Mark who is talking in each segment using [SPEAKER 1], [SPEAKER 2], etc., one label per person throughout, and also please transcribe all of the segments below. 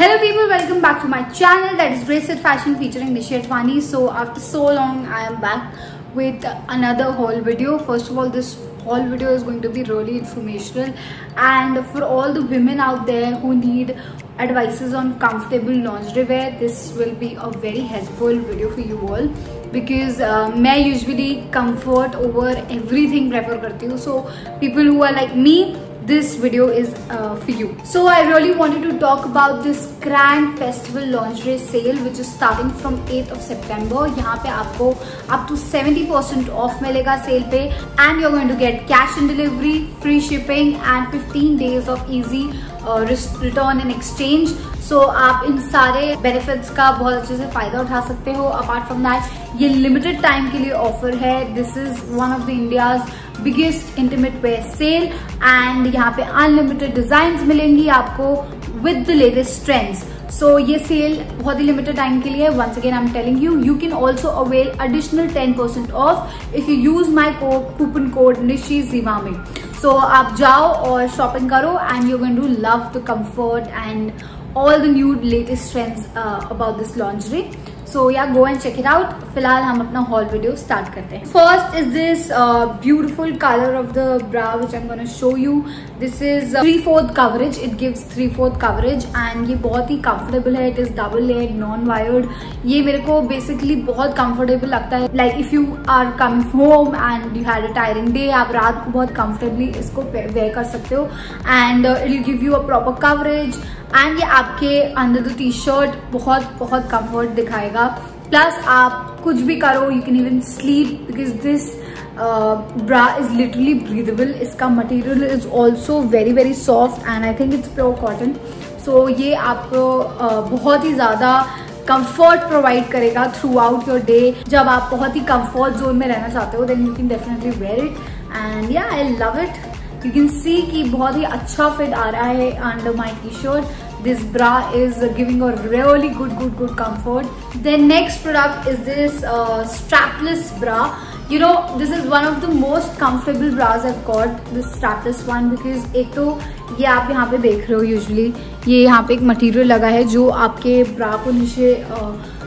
[SPEAKER 1] Hello people, welcome back to my channel that is Bracelet Fashion featuring Nishi Atwani. So after so long, I am back with another haul video. First of all, this haul video is going to be really informational and for all the women out there who need advices on comfortable lingerie wear, this will be a very helpful video for you all because uh, मैं usually comfort over everything prefer करती हूँ. So people who are like me this video is uh, for you. So I really wanted to talk about this grand festival lingerie sale which is starting from 8th of September. यहाँ पे आपको up to 70% off मिलेगा sale पे and you're going to get cash and delivery, free shipping and 15 days of easy uh, return exchange so आप इन सारे benefits का बहुत अच्छे से फ़ायदा उठा सकते हो। अपार्ट फ्रॉम दैट ये लिमिटेड टाइम के लिए ऑफ़र है। This is one of the India's biggest intimate wear sale and यहाँ पे अनलिमिटेड डिज़ाइन मिलेंगी आपको with the latest trends so ये सेल बहुत ही लिमिटेड टाइम के लिए once again I am telling you you can also avail additional ten percent off if you use my code coupon code Nishi Zivame. सो आप जाओ और shopping करो and you going to love the comfort and all the new latest trends uh, about this lingerie So yeah go and check it out फ़िलहाल हम अपना hall video start करते हैं first is this beautiful colour of the bra which am show you this is three fourth coverage it gives three fourth coverage and ये बहुत ही comfortable है it is double layered non wired ये मेरे को basically बहुत comfortable लगता है like if you are coming home and you had a tiring day आप रात को बहुत कंफर्टेबली इसको वेयर कर सकते हो and it will give you a proper coverage and ये आपके अंदर द टी शर्ट बहुत बहुत कंफर्ट दिखाएगा प्लस आप कुछ भी करो you can even sleep because this bra is literally breathable इसका material is also very very soft and I think it's pure cotton so ये आपको uh, बहुत ही ज़्यादा कंफर्ट प्रोवाइड करेगा थ्रू आउट योर डे जब आप बहुत ही कंफर्ट जोन में रहना चाहते हो then you can definitely wear it and yeah I love it you can see कि बहुत ही अच्छा फिट आ रहा है under my T shirt this bra is giving a really good good good comfort then next product is this strapless bra you know, this is one of the most comfortable bras I've got, this strapless one, because एक तो ये आप यहाँ पे देख रहे हो usually ये यहाँ पे एक मटेरियल लगा है जो आपके ब्रा को नीचे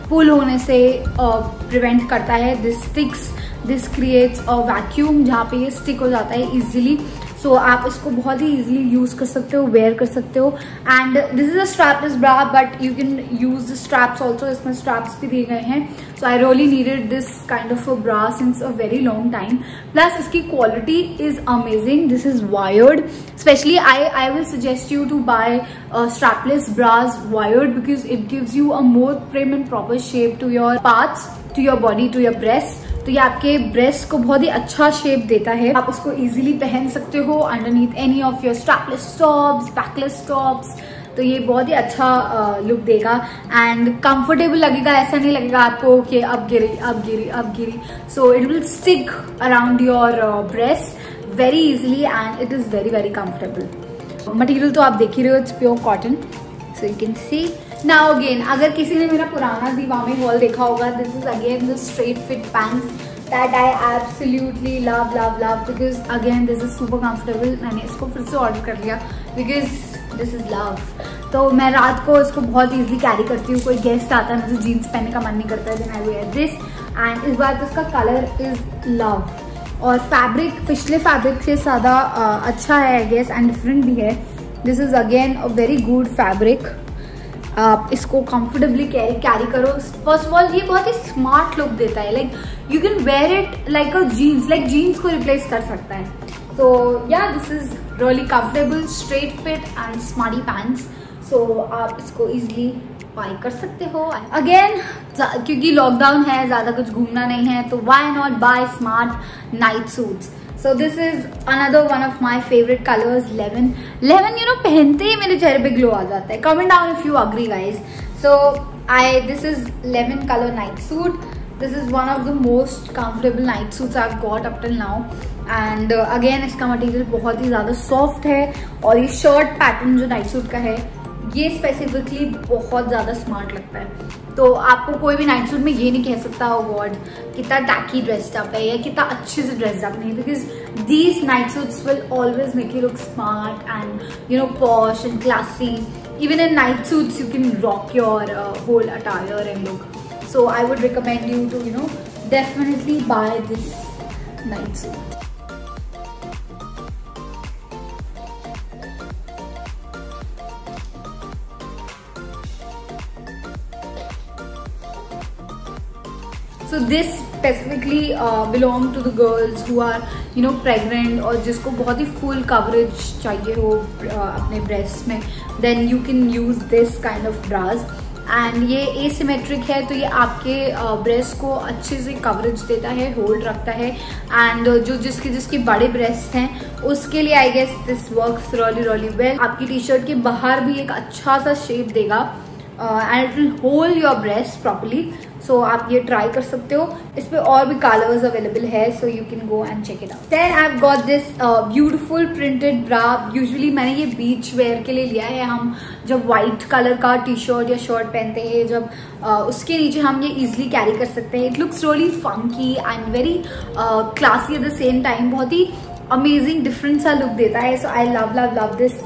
[SPEAKER 1] पुल होने से प्रिवेंट करता है। This sticks this creates a vacuum जहाँ पे ये स्टिक हो जाता है इजीली सो so, आप इसको बहुत ही इजीली यूज़ कर सकते हो वेयर कर सकते हो. And this is a strapless bra but you can use the straps also इसमें स्ट्रैप्स भी दिए गए हैं. So I really needed this kind of a bra since a very long time plus इसकी quality is amazing this is wired specially I I will suggest you to buy strapless bras wired because it gives you a more frame and proper shape to your parts to your body to your breast तो ये आपके breast को बहुत ही अच्छा shape देता है। आप उसको इजीली पहन सकते हो underneath any of your strapless tops backless tops तो ये बहुत ही अच्छा लुक देगा। एंड कंफर्टेबल लगेगा, ऐसा नहीं लगेगा आपको कि अब गिरी अब गिरी अब गिरी। So it will stick around your breast very easily and it is very very comfortable material तो आप देख ही रहे हो it's pure cotton so you can see now again अगर किसी ने मेरा पुराना दीवामी हॉल देखा होगा this is again the straight fit pants that I absolutely love love love because again this is super comfortable मैंने इसको फिर से ऑर्डर कर लिया बिकॉज़ दिस इज़ लव तो मैं रात को इसको बहुत ईजिली कैरी करती हूँ। कोई गेस्ट आता है, मुझे जीन्स पहनने का मन नहीं करता है आई वेयर दिस एंड इस बार इसका कलर इज़ लव और फैब्रिक पिछले फैब्रिक से ज़्यादा अच्छा है आई गेस एंड डिफरेंट भी है। This is again a very good fabric आप इसको कंफर्टेबली कैरी कैरी करो। फ़र्स्ट ऑफ़ ऑल ये बहुत ही स्मार्ट लुक देता है। Like you can wear it like a jeans like jeans को रिप्लेस कर सकता है। तो yeah this is really comfortable straight fit and smarty pants so आप इसको इजिली बाई कर सकते हो। अगेन क्योंकि लॉकडाउन है, ज़्यादा कुछ घूमना नहीं है तो why not buy smart night suits so this is another one of my favourite colours lemon lemon you know पहनते ही मेरे चेहरे पे ग्लो आ जाता है। Comment down if you agree guys so I this is lemon colour night suit this is one of the most comfortable night suits I got up till now and again इसका material बहुत ही ज़्यादा soft है और ये shirt pattern जो night suit का है ये स्पेसिफिकली बहुत ज़्यादा स्मार्ट लगता है। तो आपको कोई भी नाइट सूट में ये नहीं कह सकता हो गॉड कितना टैकी ड्रेस्ड अप है या कितना अच्छे से ड्रेस्ड अप नहीं because these night suits will always make you look smart and you know posh and classy in night suits you can rock your uh, whole attire and look. So i would recommend you to you know definitely buy this night suit. So this specifically belong to the girls who are you know pregnant और जिसको बहुत ही full coverage चाहिए हो uh, अपने breast में then you can use this kind of bras and ये asymmetric है तो ये आपके ब्रेस्ट uh, को अच्छे से कवरेज देता है होल्ड रखता है। एंड uh, जो जिसके जिसके बड़े ब्रेस्ट हैं उसके लिए I guess this work really really well आपकी टी शर्ट के बाहर भी एक अच्छा सा शेप देगा। And it will hold your breast properly so आप ये ट्राई कर सकते हो। इस पे और भी कलर्स अवेलेबल है so you can go and check it out then I got this beautiful printed bra usually मैंने ये बीच वेयर के लिए लिया है। हम जब व्हाइट कलर का टी शर्ट या शर्ट पहनते हैं जब uh, उसके नीचे हम ये इजिली कैरी कर सकते हैं। It looks really funky and very classy at the same time बहुत ही अमेजिंग डिफरेंट सा लुक देता है। So I love love love this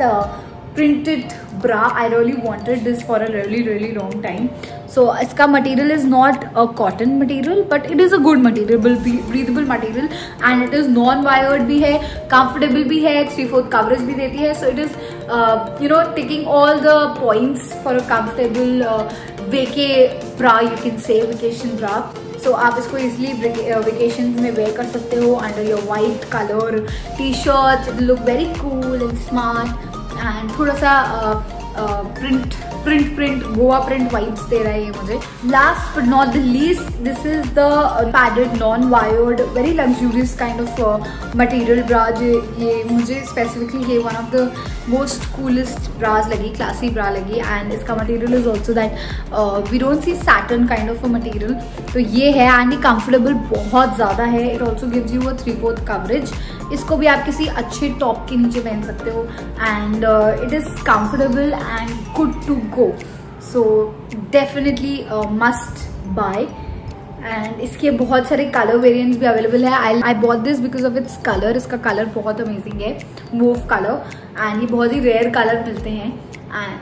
[SPEAKER 1] printed bra I really wanted this for a really really long time so इसका material is not a cotton material but it is a good material breathable material and it is non wired भी है comfortable भी है three fourth coverage भी देती है. So it is you know taking all the points for a comfortable vacay bra you can say vacation bra so आप इसको easily vacation में वेयर कर सकते हो under your white colour T shirt look very cool and smart and थोड़ा सा print print print Goa print vibes दे रहा है ये मुझे last but not the least this is the padded non wired very luxurious kind of material bras ये मुझे specifically ये one of the most coolest bras लगी क्लासी ब्रा लगी। And इसका material is also that we don't see satin kind of a material तो ये है and ये कंफर्टेबल बहुत ज़्यादा है। It also gives you a three fourth coverage इसको भी आप किसी अच्छे टॉप के नीचे पहन सकते हो। And it is comfortable and good to go so definitely must buy and इसके बहुत सारे कलर वेरियंट भी अवेलेबल है। I I bought this because of its colour इसका कलर बहुत अमेजिंग है। मूव कलर एंड ये बहुत ही रेयर कलर मिलते हैं।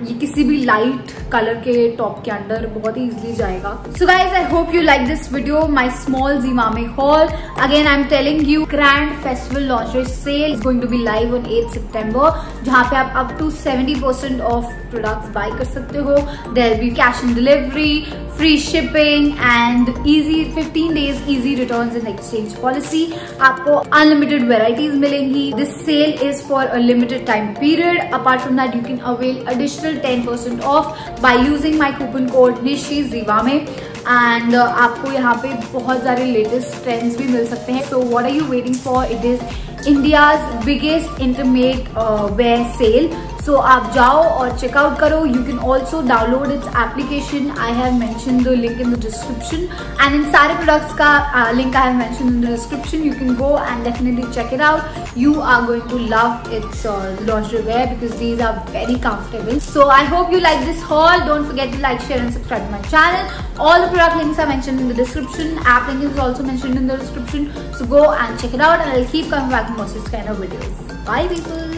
[SPEAKER 1] ये किसी भी लाइट कलर के टॉप के अंदर बहुत ही इजिली जाएगा। So guys I hope you like this video my small Zivame haul again I am telling you grand festival launch sale is going to be live on at September जहाँ पे आप up to seventy percent off products buy कर सकते हो। There be cash on delivery free shipping and easy 15 days easy return and exchange policy आपको unlimited varieties मिलेंगी। This sale is for a limited time period apart from that you can avail additional 10% off by using my coupon code Nishi Zivame and uh, आपको यहाँ पे बहुत सारे latest trends भी मिल सकते हैं. So what are you waiting for it is India's biggest intimate wear sale so आप जाओ और चेकआउट करो. You can also download its application I have mention the link in the description and इन सारे products का link I have mention in the description you can go and definitely check it out you are going to love its launch wear because these are very comfortable so I hope you like this haul don't forget to like share and subscribe my channel all the product links are mention in the description app link is also mention in the description so go and check it out and keep coming back most this kind of videos by people